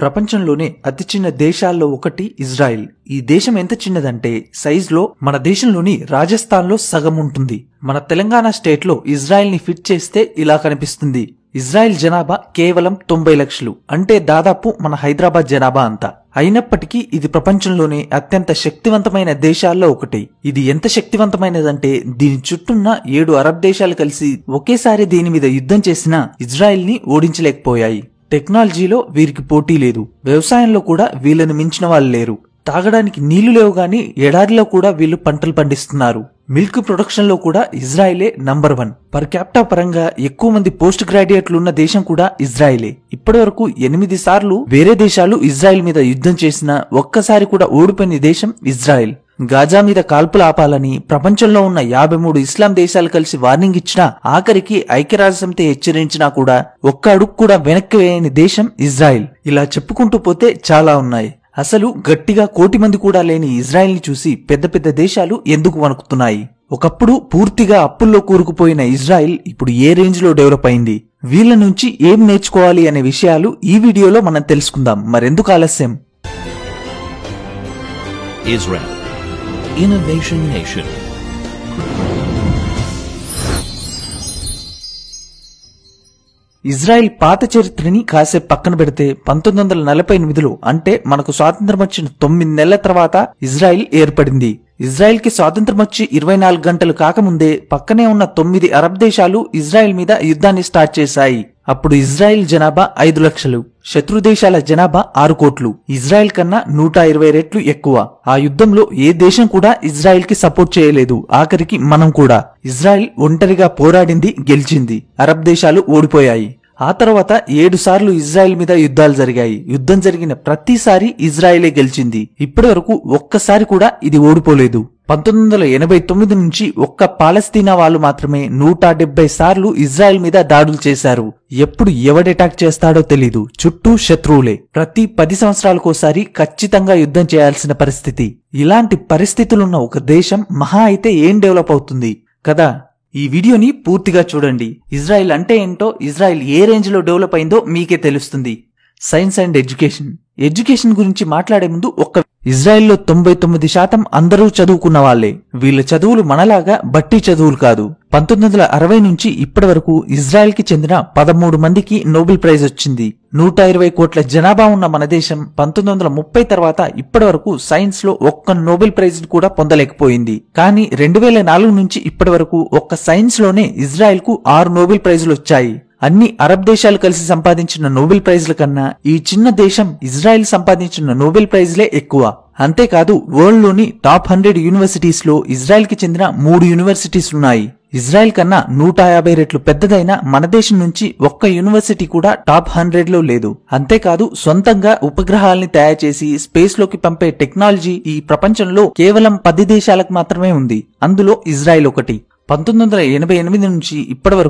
ప్రపంచంలోనే అతి చిన్న దేశాల్లో ఒకటి ఇజ్రాయిల్. ఈ దేశం ఎంత చిన్నదంటే సైజులో మన దేశంలోని రాజస్థాన్లో సగం ఉంటుంది. మన తెలంగాణ స్టేట్లో ఇజ్రాయెల్ని ఫిట్ చేస్తే ఇలా కనిపిస్తుంది. ఇజ్రాయెల్ జనాభా కేవలం తొంభై లక్షలు. అంటే దాదాపు మన హైదరాబాద్ జనాభా అంతా. అయినప్పటికీ ఇది ప్రపంచంలోనే అత్యంత శక్తివంతమైన దేశాల్లో ఒకటి. ఇది ఎంత శక్తివంతమైనదంటే దీని చుట్టూన్న ఏడు అరబ్ దేశాలు కలిసి ఒకేసారి దీని మీద యుద్ధం చేసినా ఇజ్రాయెల్ని ఓడించలేకపోయాయి. టెక్నాలజీలో వీరికి పోటీ లేదు. వ్యవసాయంలో కూడా వీళ్ళని మించిన వాళ్ళు లేరు. తాగడానికి నీళ్ళు లేవు గాని ఎడారిలో కూడా వీళ్ళు పంటలు పండిస్తున్నారు. మిల్క్ ప్రొడక్షన్లో కూడా ఇజ్రాయిలే నంబర్ వన్. పర్ క్యాపిటా పరంగా ఎక్కువ మంది పోస్ట్ గ్రాడ్యుయేట్లు ఉన్న దేశం కూడా ఇజ్రాయిలే. ఇప్పటి వరకు ఎనిమిది సార్లు వేరే దేశాలు ఇజ్రాయిల్ మీద యుద్ధం చేసినా ఒక్కసారి కూడా ఓడిపోయిన దేశం ఇజ్రాయెల్. గాజా మీద కాల్పులు ఆపాలని ప్రపంచంలో ఉన్న యాభై మూడు ఇస్లాం దేశాలు కలిసి వార్నింగ్ ఇచ్చినా ఆఖరికి ఐక్యరాజ్యసమితి హెచ్చరించినా కూడా ఒక్క అడుగు కూడా వెనక్కి వేయని దేశం ఇజ్రాయెల్. ఇలా చెప్పుకుంటూ పోతే చాలా ఉన్నాయి. అసలు గట్టిగా కోటి మంది కూడా లేని ఇజ్రాయెల్ని చూసి పెద్ద పెద్ద దేశాలు ఎందుకు వణుకుతున్నాయి? ఒకప్పుడు పూర్తిగా అప్పుల్లో కూరుకుపోయిన ఇజ్రాయెల్ ఇప్పుడు ఏ రేంజ్లో డెవలప్ అయింది? వీళ్ళ నుంచి ఏం నేర్చుకోవాలి అనే విషయాలు ఈ వీడియోలో మనం తెలుసుకుందాం. మరెందుకు ఆలస్యం? ఇజ్రాయెల్. Innovation Nation. ఇజ్రాయెల్ పాత చరిత్రని కాసేపు పక్కన పెడితే పంతొమ్మిది వందల నలభై ఎనిమిదిలో అంటే మనకు స్వాతంత్రం వచ్చిన తొమ్మిది నెలల తర్వాత ఇజ్రాయెల్ ఏర్పడింది ఇజ్రాయెల్కి స్వాతంత్రం వచ్చి ఇరవై నాలుగు గంటలు కాకముందే పక్కనే ఉన్న తొమ్మిది అరబ్ దేశాలు ఇజ్రాయెల్ మీద యుద్ధాన్ని స్టార్ట్ చేశాయి అప్పుడు ఇజ్రాయెల్ జనాభా ఐదు లక్షలు శత్రు దేశాల జనాభా ఆరు కోట్లు. ఇజ్రాయెల్ కన్నా నూట ఇరవై రెట్లు ఎక్కువ. ఆ యుద్ధంలో ఏ దేశం కూడా ఇజ్రాయెల్కి సపోర్ట్ చేయలేదు. ఆఖరికి మనం కూడా. ఇజ్రాయెల్ ఒంటరిగా పోరాడింది గెలిచింది. అరబ్ దేశాలు ఓడిపోయాయి. ఆ తర్వాత ఏడు సార్లు ఇజ్రాయెల్ మీద యుద్ధాలు జరిగాయి. యుద్ధం జరిగిన ప్రతిసారి ఇజ్రాయెలే గెలిచింది. ఇప్పటి వరకు ఒక్కసారి కూడా ఇది ఓడిపోలేదు. పంతొమ్మిది వందల ఎనభై తొమ్మిది నుంచి ఒక్క పాలస్తీనా వాళ్ళు మాత్రమే నూట డెబ్బై సార్లు ఇజ్రాయెల్ మీద దాడులు చేశారు. ఎప్పుడు ఎవడు అటాక్ చేస్తాడో తెలీదు. చుట్టూ శత్రువులే. ప్రతి పది సంవత్సరాలకోసారి ఖచ్చితంగా యుద్ధం చేయాల్సిన పరిస్థితి. ఇలాంటి పరిస్థితులున్న ఒక దేశం మహా అయితే ఏం డెవలప్ అవుతుంది? కదా? ఈ వీడియోని పూర్తిగా చూడండి. ఇజ్రాయెల్ అంటే ఏంటో ఇజ్రాయెల్ ఏ రేంజ్లో డెవలప్ అయిందో మీకే తెలుస్తుంది. Science and education. ఎడ్యుకేషన్ గురించి మాట్లాడే ముందు ఒక్క ఇజ్రాయెల్లో తొంభై తొమ్మిది శాతం అందరూ చదువుకున్న వాళ్ళే వీళ్ళ చదువులు మనలాగా బట్టి చదువులు కాదు. పంతొమ్మిది వందల అరవై నుంచి ఇప్పటి వరకు ఇజ్రాయెల్కి చెందిన పదమూడు మందికి నోబెల్ ప్రైజ్ వచ్చింది. నూట ఇరవై కోట్ల జనాభా ఉన్న మన దేశం పంతొమ్మిది వందల ముప్పై తర్వాత ఇప్పటి వరకు సైన్స్లో ఒక్క నోబెల్ ప్రైజ్ కూడా పొందలేకపోయింది. కానీ రెండు వేల నాలుగు నుంచి ఇప్పటి వరకు ఒక్క సైన్స్లోనే ఇజ్రాయెల్కు ఆరు నోబెల్ ప్రైజులు వచ్చాయి. అన్ని అరబ్ దేశాలు కలిసి సంపాదించిన నోబెల్ ప్రైజ్ల కన్నా ఈ చిన్న దేశం ఇజ్రాయెల్ సంపాదించిన నోబెల్ ప్రైజ్లే ఎక్కువ. అంతేకాదు వరల్డ్లోని టాప్ హండ్రెడ్ యూనివర్సిటీస్లో ఇజ్రాయెల్కి చెందిన మూడు యూనివర్సిటీస్ ఉన్నాయి ఇజ్రాయెల్ కన్నా నూట యాభై రెట్లు పెద్దదైన మన దేశం నుంచి ఒక్క యూనివర్సిటీ కూడా టాప్ హండ్రెడ్లో లేదు. అంతేకాదు సొంతంగా ఉపగ్రహాల్ని తయారు చేసి స్పేస్లోకి పంపే టెక్నాలజీ ఈ ప్రపంచంలో కేవలం పది దేశాలకు మాత్రమే ఉంది. అందులో ఇజ్రాయెల్ ఒకటి. పంతొమ్మిది వందల ఎనభై ఎనిమిది నుంచి ఇప్పటి వరకు